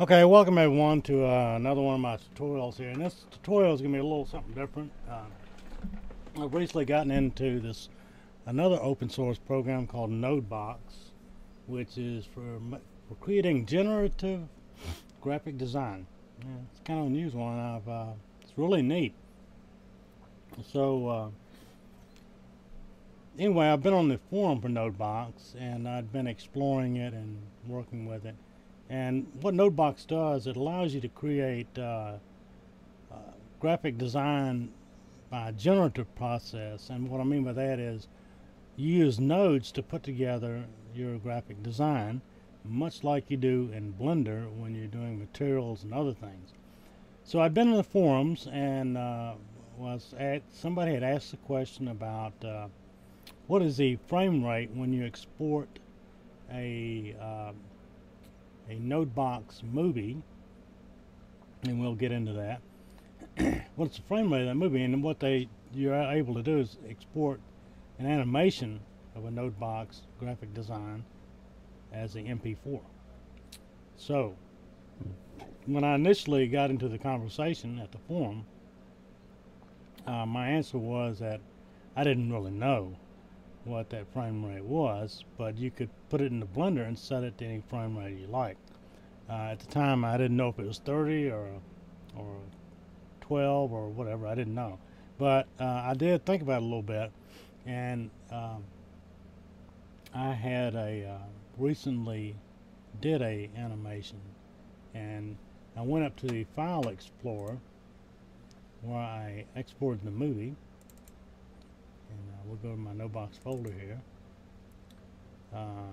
Okay, welcome everyone to uh, another one of my tutorials here. And this tutorial is going to be a little something different. Uh, I've recently gotten into this another open source program called NodeBox, which is for, for creating generative graphic design. Yeah, it's kind of a news one. I've uh, it's really neat. So uh, anyway, I've been on the forum for NodeBox, and I've been exploring it and working with it. And what NodeBox does, it allows you to create uh, uh, graphic design by generative process. And what I mean by that is you use nodes to put together your graphic design, much like you do in Blender when you're doing materials and other things. So I've been in the forums and uh, was at, somebody had asked a question about uh, what is the frame rate when you export a uh, a NodeBox movie, and we'll get into that. What's the frame rate of that movie? And what they you're able to do is export an animation of a NodeBox graphic design as an MP4. So, when I initially got into the conversation at the forum, uh, my answer was that I didn't really know what that frame rate was, but you could put it in the Blender and set it to any frame rate you like. Uh, at the time, I didn't know if it was 30 or or 12 or whatever. I didn't know, but uh, I did think about it a little bit, and um, I had a uh, recently did a animation, and I went up to the File Explorer where I exported the movie and uh, we'll go to my NodeBox folder here. Uh,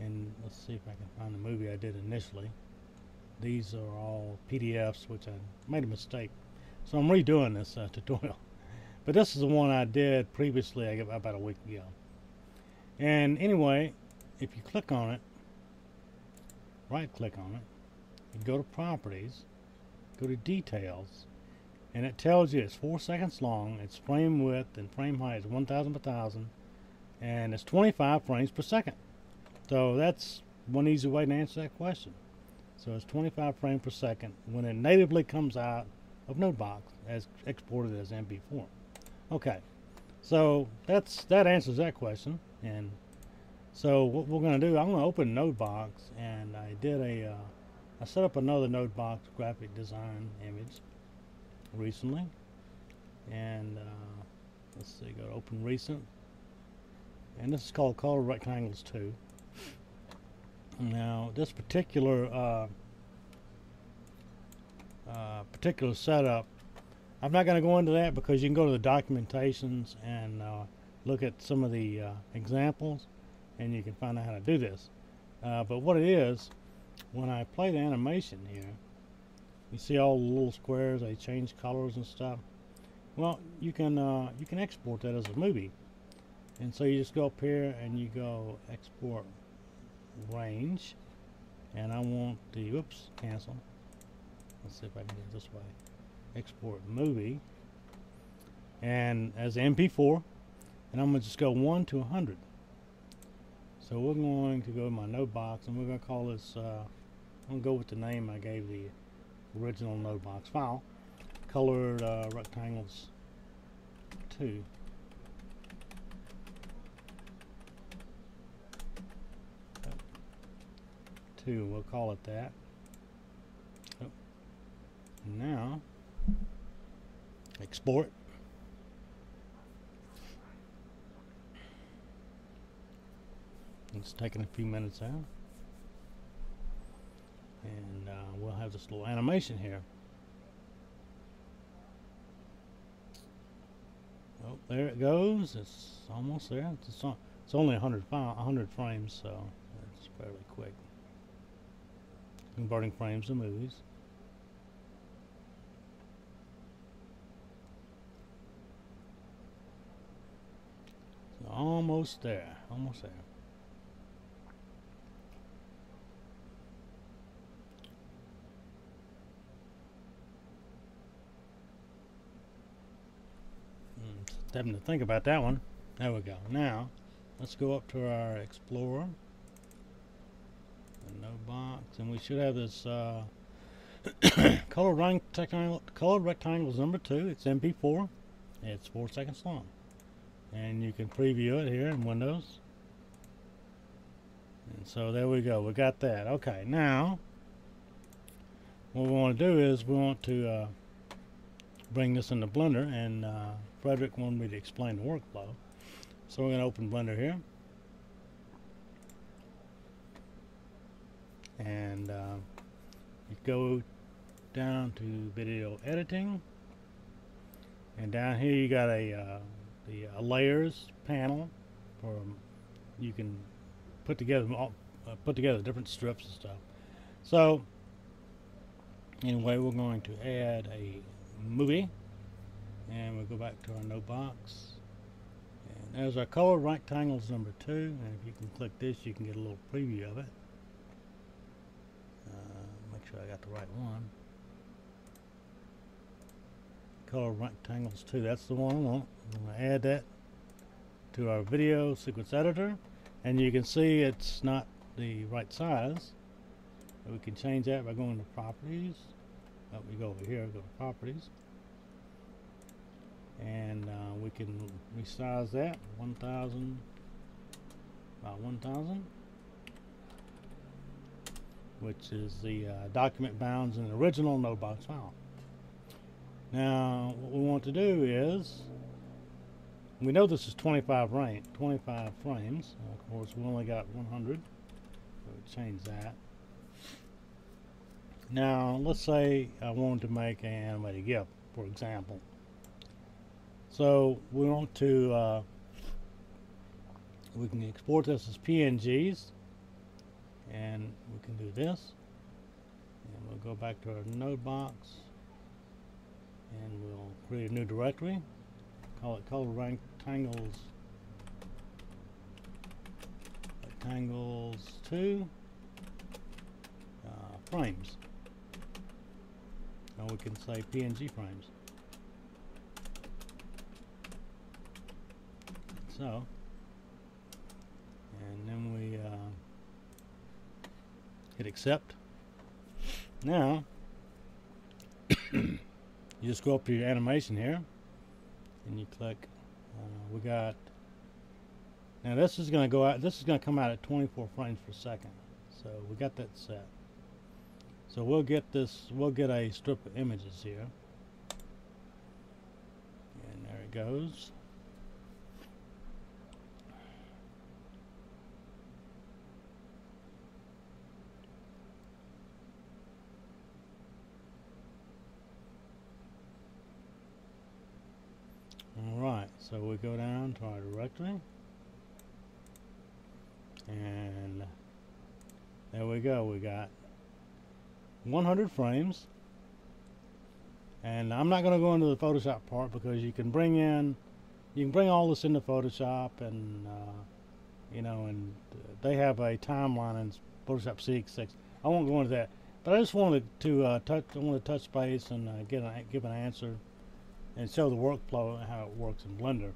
and let's see if I can find the movie I did initially. These are all PDFs, which I made a mistake. So I'm redoing this uh, tutorial. But this is the one I did previously about a week ago. And anyway, if you click on it, right click on it, and go to properties, go to details, and it tells you it's four seconds long its frame width and frame height is 1000 per thousand and it's 25 frames per second. So that's one easy way to answer that question. So it's 25 frames per second when it natively comes out of NodeBox as exported as MP4 okay so that's that answers that question. And so what we're going to do I'm going to open NodeBox and I did a uh, I set up another NodeBox graphic design image recently. And uh, let's see, go to open recent. And this is called Color Rectangles 2. Now, this particular uh, uh, particular setup, I'm not going to go into that because you can go to the documentations and uh, look at some of the uh, examples and you can find out how to do this. Uh, but what it is, when I play the animation here, you see all the little squares they change colors and stuff? Well you can uh, you can export that as a movie. And so you just go up here and you go export range. And I want the oops cancel. Let's see if I can it this way. Export movie. And as MP4 and I'm gonna just go 1 to 100 so we're going to go to my NodeBox and we're going to call this uh, I'm going to go with the name I gave the original NodeBox file, colored uh, rectangles 2. Two, we'll call it that. Oh. Now, export. It's taking a few minutes out and uh, we'll have this little animation here. Oh, there it goes. It's almost there. It's, it's only 100, 100 frames, so it's fairly quick. Converting frames to movies. almost there. Almost there. Having to think about that one. There we go. Now, let's go up to our Explorer. No box. and we should have this uh, color rectangle, colored rectangles number two. It's MP4. It's four seconds long, and you can preview it here in Windows. And so there we go. We got that. Okay, now what we want to do is we want to uh, bring this into Blender, and uh, Frederick wanted me to explain the workflow. So we're going to open Blender here. And uh, you go down to video editing. And down here you got a uh, the uh, layers panel for you can put together all, uh, put together different strips and stuff. So anyway, we're going to add a movie, and we'll go back to our NodeBox. And there's our color rectangles number two, and if you can click this, you can get a little preview of it. Uh, make sure I got the right one. Color rectangles two, that's the one I want. I'm going to add that to our video sequence editor, and you can see it's not the right size. We can change that by going to properties. We go over here, go to properties. And uh, we can resize that 1000 about 1000 which is the uh, document bounds in the original NodeBox file. Now what we want to do is we know this is 25 range, 25 frames. Of course, we only got 100. So change that. Now, let's say I wanted to make an animated GIF, for example. So we want to, uh, we can export this as PNGs, and we can do this. And we'll go back to our NodeBox, and we'll create a new directory. Call it color rectangles, rectangles 2 uh, frames we can say PNG frames. So, and then we uh, hit accept. Now, you just go up to your animation here, and you click. Uh, we got. Now this is going to go out. This is going to come out at 24 frames per second. So we got that set. So we'll get this, we'll get a strip of images here. And there it goes. Alright, so we go down to our directory. And there we go, we got 100 frames. And I'm not going to go into the Photoshop part because you can bring in you can bring all this into Photoshop and uh, you know and they have a timeline in Photoshop CS6 I won't go into that. But I just wanted to uh, touch I want to touch base and uh, get give an answer and show the workflow and how it works in Blender.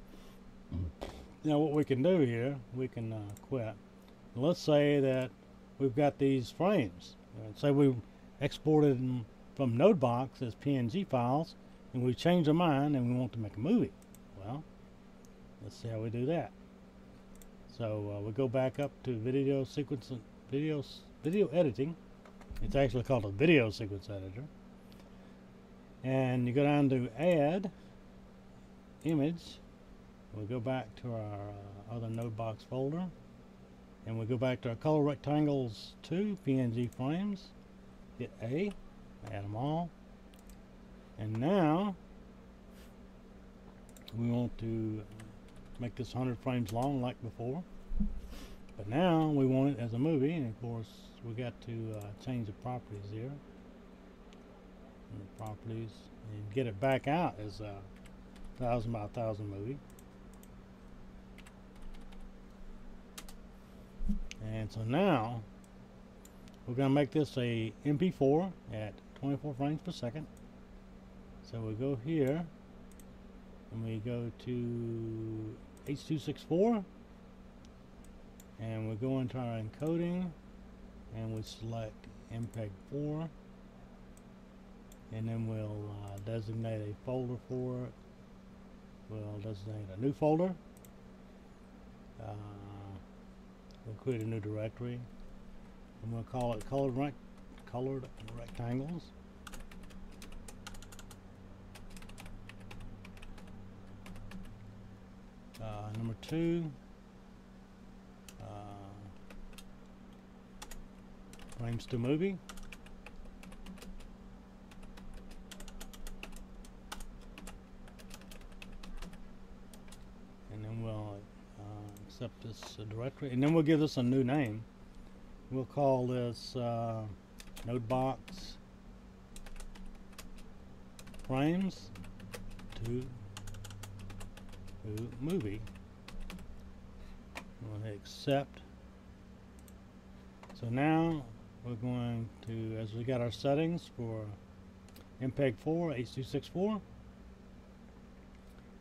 Now what we can do here we can uh, quit. Let's say that we've got these frames. And say we exported them from Nodebox as PNG files, and we change our mind and we want to make a movie. Well, let's see how we do that. So uh, we go back up to video sequence, video, video editing. It's actually called a video sequence editor. And you go down to add image. We go back to our uh, other Nodebox folder. And we go back to our color rectangles 2 PNG frames hit A, add them all. And now we want to make this 100 frames long like before. But now we want it as a movie, and of course we got to uh, change the properties here. And the properties, and get it back out as a thousand by thousand movie. And so now we're going to make this a MP4 at 24 frames per second. So we go here and we go to H.264 and we go into our encoding and we select MPEG 4 and then we'll uh, designate a folder for it. We'll designate a new folder. Uh, we'll create a new directory and going to call it colored, colored rectangles. Uh, number two, uh, frames to movie. And then we'll uh, accept this directory, and then we'll give this a new name. We'll call this uh, nodebox frames to to movie. We'll hit accept. So now we're going to, as we got our settings for MPEG 4, H.264,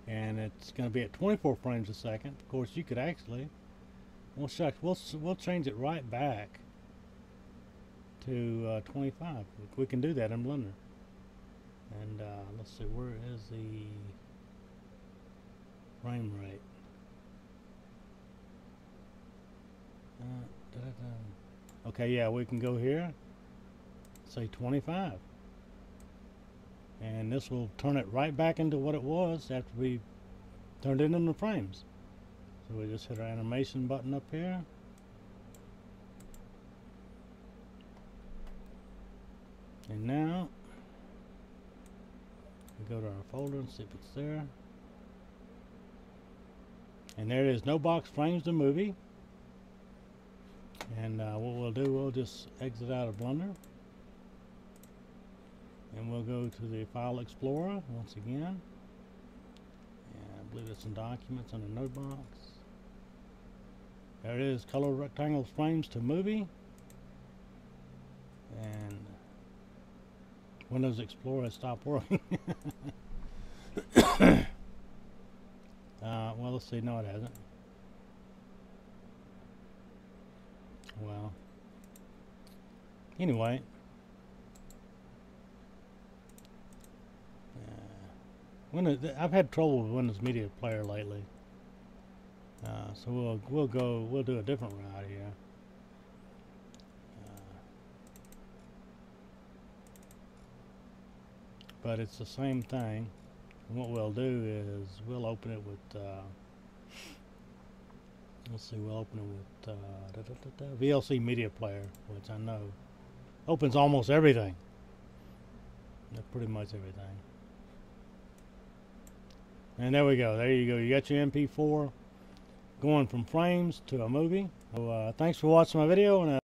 and it's going to be at 24 frames a second. Of course, you could actually, well, shucks, we'll we'll change it right back to uh, 25. We can do that in Blender. And uh, let's see, where is the frame rate. Uh, da -da. Okay, yeah, we can go here, say 25. And this will turn it right back into what it was after we turned it into frames. So we just hit our animation button up here. And now, we go to our folder and see if it's there. And there it is, NodeBox frames the movie. And uh, what we'll do, we'll just exit out of Blender. And we'll go to the File Explorer once again. And I believe it's in Documents under Nodebox. There it is, Color Rectangle Frames to Movie. And Windows Explorer stopped working. Uh, well, let's see. No, it hasn't. Well. Anyway. Uh, Windows, I've had trouble with Windows Media Player lately. Uh, so we'll we'll go we'll do a different route here. Uh, but it's the same thing. And what we'll do is we'll open it with, uh, let's see, we'll open it with uh, da, da, da, VLC Media Player, which I know opens almost everything. Pretty much everything. And there we go. There you go. You got your MP4 going from frames to a movie. So, uh, thanks for watching my video. and. Uh,